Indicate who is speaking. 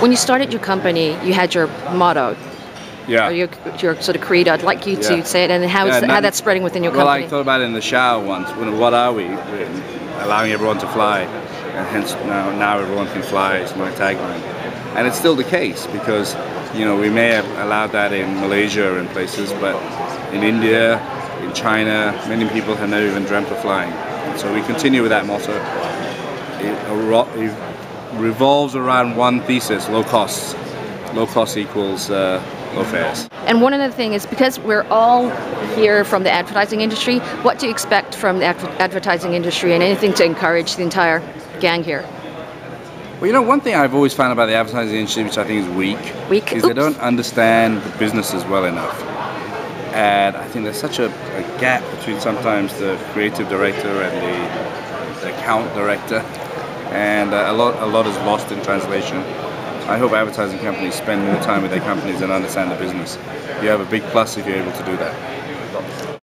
Speaker 1: When you started your company, you had your motto,
Speaker 2: Yeah.
Speaker 1: or your, your sort of creed. I'd like you to say it, and how,
Speaker 2: Yeah,
Speaker 1: is, how that's spreading within your
Speaker 2: well,
Speaker 1: company.
Speaker 2: Well, I thought about it in the shower once. When, what are we? We're allowing everyone to fly, and hence now, now everyone can fly. Is my tagline, and it's still the case because you know we may have allowed that in Malaysia and places, but in India, in China, many people have never even dreamt of flying. So we continue with that motto. It, aro- it revolves around one thesis: low costs. Low cost equals uh, low fares.
Speaker 1: And one other thing is because we're all here from the advertising industry, what do you expect from the adver- advertising industry and anything to encourage the entire gang here?
Speaker 2: Well, you know, one thing I've always found about the advertising industry, which I think is weak,
Speaker 1: Weak?
Speaker 2: is they don't understand the businesses well enough. And I think there's such a, a gap between sometimes the creative director and the, the account director, and uh, a lot a lot is lost in translation. I hope advertising companies spend more time with their companies and understand the business. You have a big plus if you're able to do that.